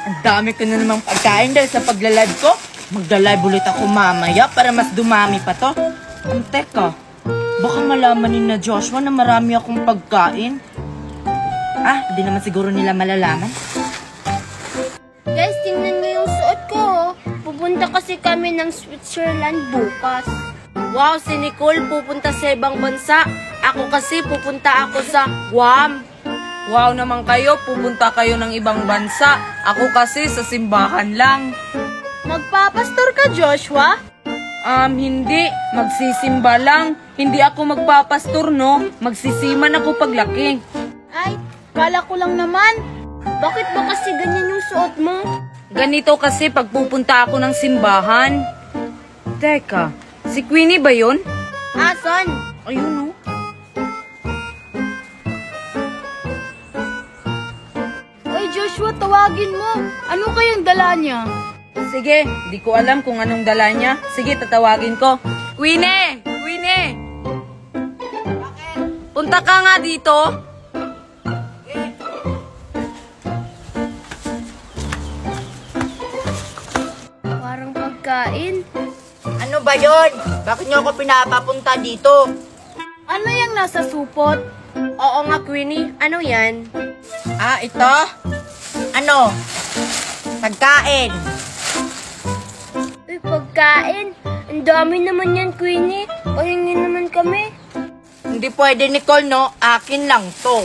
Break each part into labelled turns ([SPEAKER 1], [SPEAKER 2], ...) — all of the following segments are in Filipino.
[SPEAKER 1] Ang dami ko na namang pagkain dahil sa pagla-live ko. Magla-live ulit ako mamaya para mas dumami pa to. Ang teka, baka malaman ni na Joshua na marami akong pagkain. Ah, di naman siguro nila malalaman.
[SPEAKER 2] Guys, tingnan niyo yung suot ko. oh. Pupunta kasi kami ng Switzerland bukas.
[SPEAKER 3] Wow, si Nicole pupunta sa ibang bansa. Ako kasi pupunta ako sa Guam. Wow naman kayo, pupunta kayo ng ibang bansa. Ako kasi sa simbahan lang.
[SPEAKER 2] Magpapastor ka, Joshua?
[SPEAKER 3] Um, hindi. Magsisimba lang. Hindi ako magpapastor, no? Magsisiman ako paglaki.
[SPEAKER 2] Ay, kala ko lang naman. Bakit ba kasi ganyan yung suot mo?
[SPEAKER 3] Ganito kasi pagpupunta ako ng simbahan. Teka, si Queenie ba yun?
[SPEAKER 2] Asan?
[SPEAKER 3] Ayun, no?
[SPEAKER 2] Tawagin mo. Ano kayang dala niya?
[SPEAKER 3] Sige, di ko alam kung anong dala niya. Sige, tatawagin ko. Queenie! Queenie! Punta ka nga dito.
[SPEAKER 2] Parang pagkain.
[SPEAKER 1] Ano ba yon? Bakit niyo ako pinapapunta dito?
[SPEAKER 2] Ano yung nasa supot?
[SPEAKER 3] Oo nga, Queenie. Ano yan?
[SPEAKER 1] Ah, ito? Ano? Pagkain.
[SPEAKER 2] Uy, pagkain. Ang dami naman yan, Queenie. Pahingi naman kami.
[SPEAKER 1] Hindi pwede, Nicole, no? Akin lang to.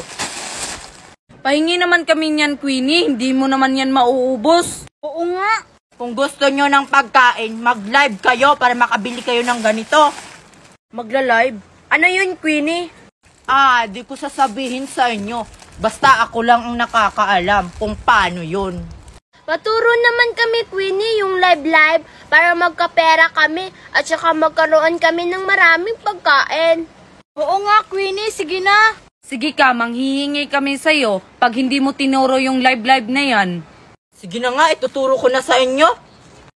[SPEAKER 3] Pahingi naman kami niyan, Queenie. Hindi mo naman yan mauubos.
[SPEAKER 2] Oo nga.
[SPEAKER 1] Kung gusto nyo ng pagkain, mag-live kayo para makabili kayo ng ganito.
[SPEAKER 3] Magla-live? Ano yun, Queenie?
[SPEAKER 1] Ah, di ko sasabihin sa inyo. Basta ako lang ang nakakaalam kung paano yun.
[SPEAKER 2] Paturo naman kami, Queenie, yung live-live para magkapera kami at saka magkaroon kami ng maraming pagkain. Oo nga, Queenie. Sige na.
[SPEAKER 3] Sige ka, manghihingi kami sa'yo pag hindi mo tinuro yung live-live na yan.
[SPEAKER 1] Sige na nga, ituturo ko na sa inyo.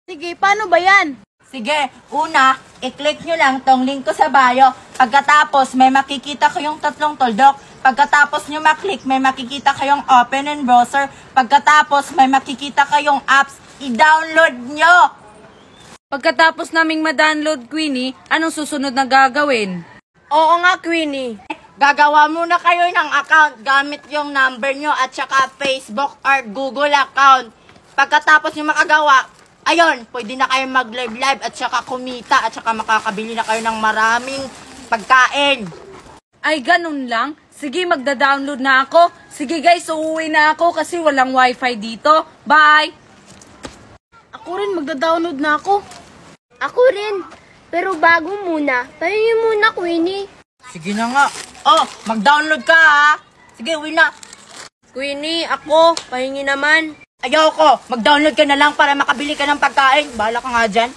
[SPEAKER 2] Sige, paano ba yan?
[SPEAKER 1] Sige, una, i-click nyo lang tong link ko sa bio. Pagkatapos, may makikita kayong tatlong tuldok. Pagkatapos nyo maklik, may makikita kayong open in browser. Pagkatapos, may makikita kayong apps. I-download nyo!
[SPEAKER 3] Pagkatapos naming ma-download, Queenie, anong susunod na gagawin?
[SPEAKER 1] Oo nga, Queenie. Gagawa muna kayo ng account gamit yung number nyo at saka Facebook or Google account. Pagkatapos nyo makagawa, ayun, pwede na kayo mag-live-live at saka kumita at saka makakabili na kayo ng maraming pagkain.
[SPEAKER 3] Ay, ganun lang? Sige, magda-download na ako. Sige guys, uuwi na ako kasi walang wifi dito. Bye!
[SPEAKER 2] Ako rin, magda-download na ako. Ako rin. Pero bago muna, pahingi muna, Queenie.
[SPEAKER 1] Sige na nga. Oh, mag-download ka ha. Sige, uwi na.
[SPEAKER 3] Queenie, ako, pahingi naman.
[SPEAKER 1] Ayoko, mag-download ka na lang para makabili ka ng pagkain. Bahala ka nga dyan.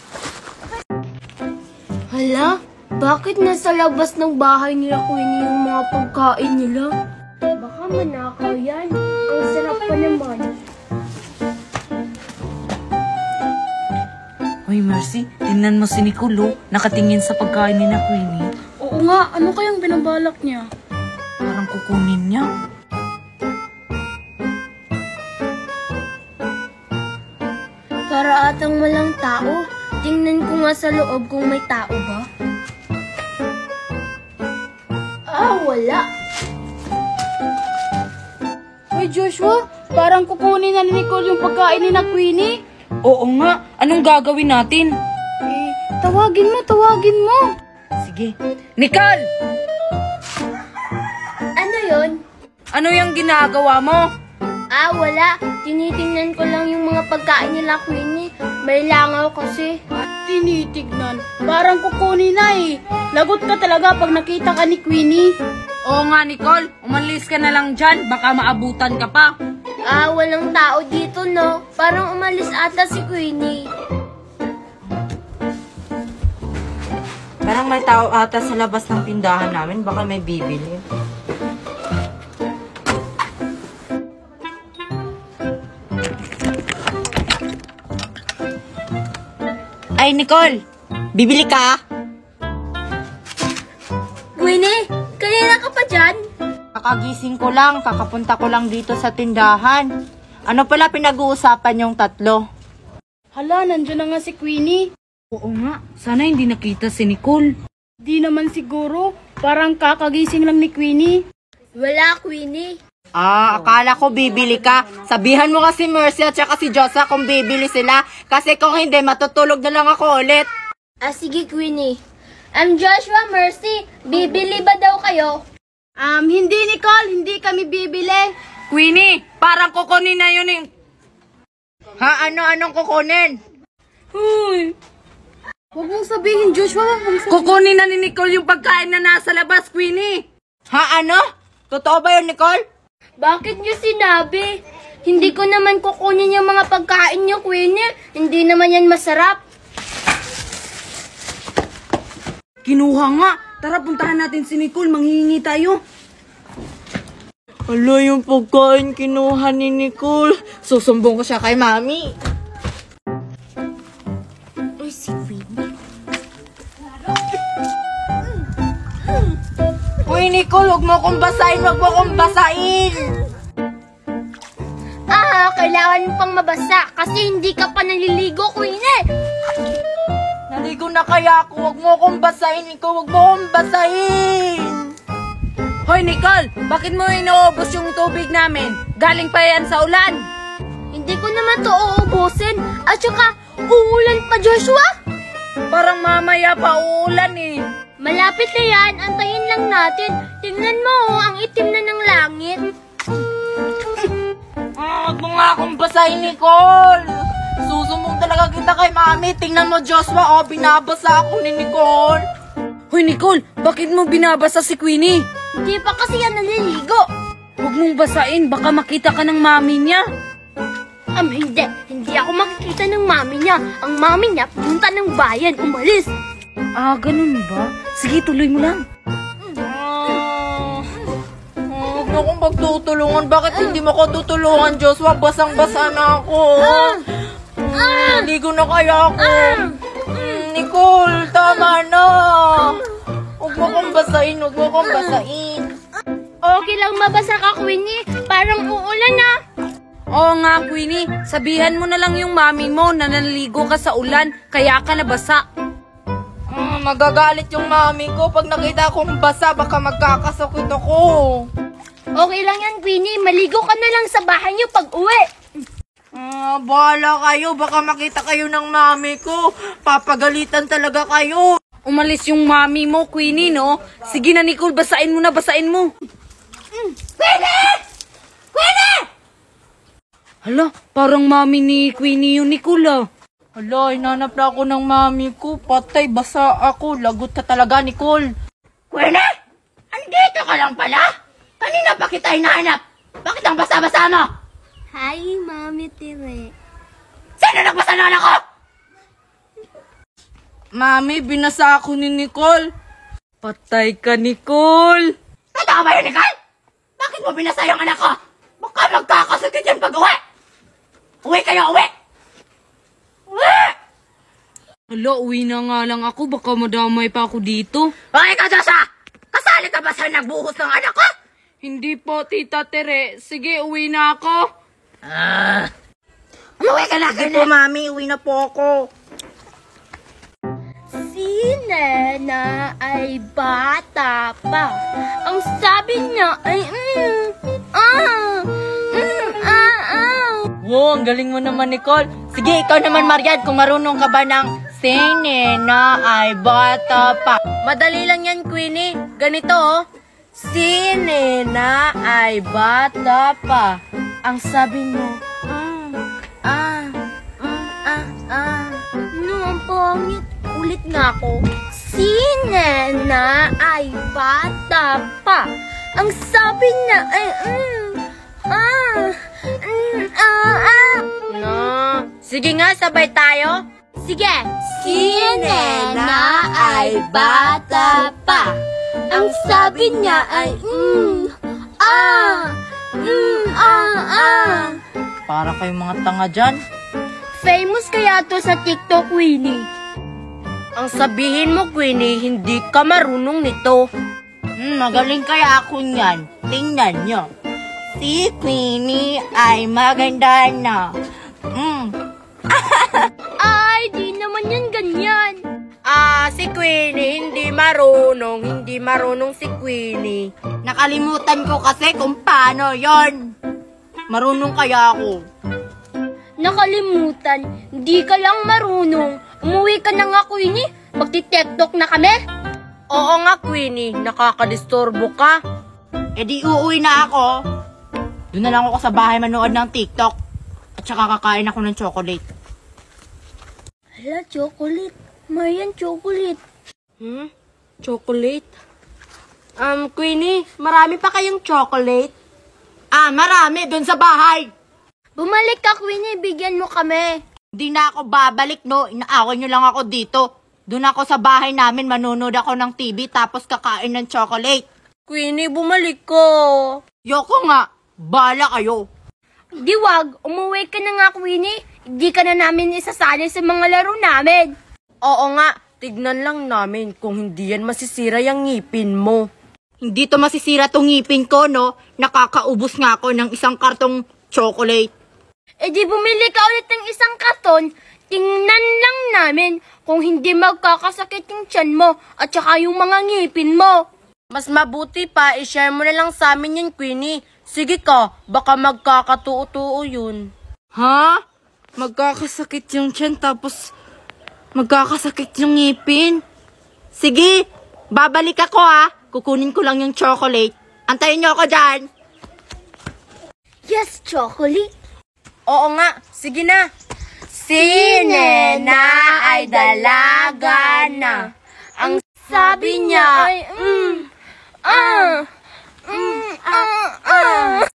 [SPEAKER 2] Hala, bakit nasa labas ng bahay nila Queenie yung mga pagkain nila? Baka manakaw yan. Ang sarap pa naman.
[SPEAKER 3] Hoy, Mercy, tingnan mo si Nicolo. Nakatingin sa pagkain ni na Queenie.
[SPEAKER 2] Oo nga, ano kayang binabalak niya?
[SPEAKER 3] Parang kukunin niya.
[SPEAKER 2] Para atang walang tao. Tingnan ko nga sa loob kung may tao ba. Ah, wala. Hoy Joshua, parang kukunin na ni Nicole yung pagkain ni na Queenie.
[SPEAKER 3] Oo nga, anong gagawin natin?
[SPEAKER 2] Eh, tawagin mo, tawagin mo.
[SPEAKER 3] Sige. Nicole!
[SPEAKER 2] Ano yon?
[SPEAKER 3] Ano yung ginagawa mo?
[SPEAKER 2] Ah, wala. Tinitingnan ko lang yung mga pagkain nila, Queenie. May langaw kasi. Tinitignan? Parang kukunin na eh. Lagot ka talaga pag nakita ka ni Queenie.
[SPEAKER 3] Oo nga, Nicole. Umalis ka na lang dyan. Baka maabutan ka pa.
[SPEAKER 2] Ah, walang tao dito, no? Parang umalis ata si Queenie.
[SPEAKER 1] Parang may tao ata sa labas ng tindahan namin. Baka may bibili. Ay, Nicole! Bibili ka?
[SPEAKER 2] Queenie, kanina ka pa dyan?
[SPEAKER 1] Kakagising ko lang, kakapunta ko lang dito sa tindahan. Ano pala pinag-uusapan yung tatlo?
[SPEAKER 2] Hala, nandiyan na nga si Queenie.
[SPEAKER 3] Oo nga, sana hindi nakita si Nicole.
[SPEAKER 2] Di naman siguro. Parang kakagising lang ni Queenie. Wala, Queenie.
[SPEAKER 1] Ah, akala ko bibili ka. Sabihan mo kasi Mercy at saka si Josa kung bibili sila. Kasi kung hindi, matutulog na lang ako ulit.
[SPEAKER 2] Ah, sige, Queenie. Um, Joshua, Mercy, bibili ba daw kayo? Um, hindi, Nicole. Hindi kami bibili.
[SPEAKER 3] Queenie, parang kukunin na yun eh.
[SPEAKER 1] Ha, ano, anong kukunin?
[SPEAKER 3] Uy,
[SPEAKER 2] Huwag mong sabihin, Joshua. Huwag mong sabihin.
[SPEAKER 3] kukunin na ni Nicole yung pagkain na nasa labas, Queenie.
[SPEAKER 1] Ha, ano? Totoo ba yun, Nicole?
[SPEAKER 2] Bakit niyo sinabi? Hindi ko naman kukunin yung mga pagkain niyo, Queenie. Hindi naman yan masarap.
[SPEAKER 3] Kinuha nga. Tara, puntahan natin si Nicole. Manghihingi tayo.
[SPEAKER 1] Hala, yung pagkain kinuha ni Nicole. Susumbong ko siya kay Mami.
[SPEAKER 2] Uy,
[SPEAKER 1] Nicole, huwag mo akong basahin, huwag mo akong basahin.
[SPEAKER 2] Ah, kailangan mo pang mabasa kasi hindi ka pa naliligo, Queenie.
[SPEAKER 1] Naligo na kaya ako, huwag mo akong basahin, ikaw, huwag mo akong basahin.
[SPEAKER 3] Hoy, Nicole, bakit mo inuubos yung tubig namin? Galing pa yan sa ulan.
[SPEAKER 2] Hindi ko naman to uubusin. At saka, uulan pa, Joshua.
[SPEAKER 3] Parang mamaya pa uulan eh.
[SPEAKER 2] Malapit na yan, antayin lang natin. Tingnan mo, oh, ang itim na ng langit.
[SPEAKER 1] Ah, Huwag mo nga akong basahin, Nicole. Susumbong talaga kita kay Mami. Tingnan mo, Joshua, oh, binabasa ako ni Nicole.
[SPEAKER 3] Hoy, Nicole, bakit mo binabasa si Queenie?
[SPEAKER 2] Hindi pa kasi yan naliligo.
[SPEAKER 3] Huwag mong basain, baka makita ka ng mami niya.
[SPEAKER 2] Um, hindi. Hindi ako makikita ng mami niya. Ang mami niya, punta ng bayan, umalis.
[SPEAKER 3] Ah, ganun ba? Sige, tuloy mo lang.
[SPEAKER 1] Ah, Huwag mo akong magtutulungan. Bakit hindi mo ako tutulungan, Joshua? Basang-basa na ako.
[SPEAKER 2] Ah!
[SPEAKER 1] Ligo na kaya ako. Mm, Nicole, tama na. Huwag mo akong basahin, huwag mo akong basahin.
[SPEAKER 2] Okay lang mabasa ka, Queenie. Parang uulan na.
[SPEAKER 3] Oo nga, Queenie. Sabihan mo na lang yung mami mo na naligo ka sa ulan, kaya ka nabasa.
[SPEAKER 1] Magagalit yung mami ko. Pag nakita akong basa, baka magkakasakit ako.
[SPEAKER 2] Okay lang yan, Queenie. Maligo ka na lang sa bahay niyo pag uwi.
[SPEAKER 1] Ah, bahala kayo. Baka makita kayo ng mami ko. Papagalitan talaga kayo.
[SPEAKER 3] Umalis yung mami mo, Queenie, no? Sige na, Nicole, basain mo na, basain mo. Hala, parang mami ni Queenie yung Nicole, ah.
[SPEAKER 1] Hala, hinanap na ako ng mami ko. Patay, basa ako. Lagot ka talaga, Nicole. Kwene! Andito ka lang pala? Kanina pa kita hinahanap. Bakit ang basa-basa mo?
[SPEAKER 2] Hi, Mami Tire.
[SPEAKER 1] Sino nagbasa ng anak ko? Mami, binasa ako ni Nicole.
[SPEAKER 3] Patay ka, Nicole.
[SPEAKER 1] Totoo ba yun, Nicole? Bakit mo binasa yung anak ko? Baka magkakasakit yan pag uwi. Uwi kayo! Uwi!
[SPEAKER 3] Hala, uwi na nga lang ako. Baka madamay pa ako dito.
[SPEAKER 1] Ka, Josa! Kasali ka ba sa nagbuhos ng anak ko?
[SPEAKER 3] Hindi po, Tita Tere. Sige, uwi na ako.
[SPEAKER 1] Ah. Umuwi ka na, Sige po, mami. Uwi na po ako.
[SPEAKER 2] Si Nena ay bata pa. Ang sabi niya ay mm, ah, mm, ah, ah.
[SPEAKER 1] Wow, ang galing mo naman, Nicole. Sige, ikaw naman, Mariad, kung marunong ka ba ng sine na ay bata pa.
[SPEAKER 3] Madali lang yan, Queenie. Ganito, oh. Si Nena ay bata pa. Ang sabi mo, mm, ah, mm, ah, ah.
[SPEAKER 2] No, ang pangit. Ulit nga ako. Si Nena ay bata pa. Ang sabi niya ay mm, ah, mm, ah, ah.
[SPEAKER 3] No. Sige nga, sabay tayo.
[SPEAKER 2] Sige. Si Nena ay bata pa. Ang sabi niya ay mm, ah, mm, ah, ah.
[SPEAKER 1] Para kayong mga tanga dyan.
[SPEAKER 2] Famous kaya to sa TikTok, Winnie.
[SPEAKER 3] Ang sabihin mo, Queenie, hindi ka marunong nito.
[SPEAKER 1] Hmm, magaling kaya ako niyan. Tingnan nyo. si Queenie ay maganda na.
[SPEAKER 4] Queenie, hindi marunong. Hindi marunong si Queenie.
[SPEAKER 1] Nakalimutan ko kasi kung paano yon. Marunong kaya ako.
[SPEAKER 2] Nakalimutan, di ka lang marunong. Umuwi ka na nga, Queenie. Magti-tiktok na kami.
[SPEAKER 4] Oo nga, Queenie. Nakakadisturbo ka.
[SPEAKER 1] E di uuwi na ako. Doon na lang ako sa bahay manood ng TikTok. At saka kakain ako ng chocolate.
[SPEAKER 2] Hala, chocolate. Mayan, chocolate.
[SPEAKER 4] Hmm? Chocolate? Um, Queenie, marami pa kayong chocolate?
[SPEAKER 1] Ah, marami doon sa bahay.
[SPEAKER 2] Bumalik ka, Queenie. Bigyan mo kami.
[SPEAKER 1] Hindi na ako babalik, no. Inaaway nyo lang ako dito. Doon ako sa bahay namin, manonood ako ng TV, tapos kakain ng chocolate.
[SPEAKER 4] Queenie, bumalik ko.
[SPEAKER 1] Yoko nga, bala kayo.
[SPEAKER 2] Di wag, umuwi ka na nga, Queenie. Hindi ka na namin isasali sa mga laro namin.
[SPEAKER 4] Oo nga, tignan lang namin kung hindi yan masisira yung ngipin mo.
[SPEAKER 1] Hindi to masisira tong ngipin ko, no? Nakakaubos nga ako ng isang kartong chocolate.
[SPEAKER 2] E di bumili ka ulit ng isang karton, tingnan lang namin kung hindi magkakasakit yung tiyan mo at saka yung mga ngipin mo.
[SPEAKER 4] Mas mabuti pa, i-share mo na lang sa amin yun, Queenie. Sige ka, baka magkakatuo-tuo yun.
[SPEAKER 1] Ha? Magkakasakit yung tiyan tapos Magkakasakit yung ngipin. Sige, babalik ako ha. Kukunin ko lang yung chocolate. Antayin niyo ako dyan.
[SPEAKER 2] Yes, chocolate.
[SPEAKER 4] Oo nga, sige na. Si Nena ay dalaga na. Ang
[SPEAKER 2] sabi niya ay, mm, ah, ah, mm, ah, ah. ah. ah.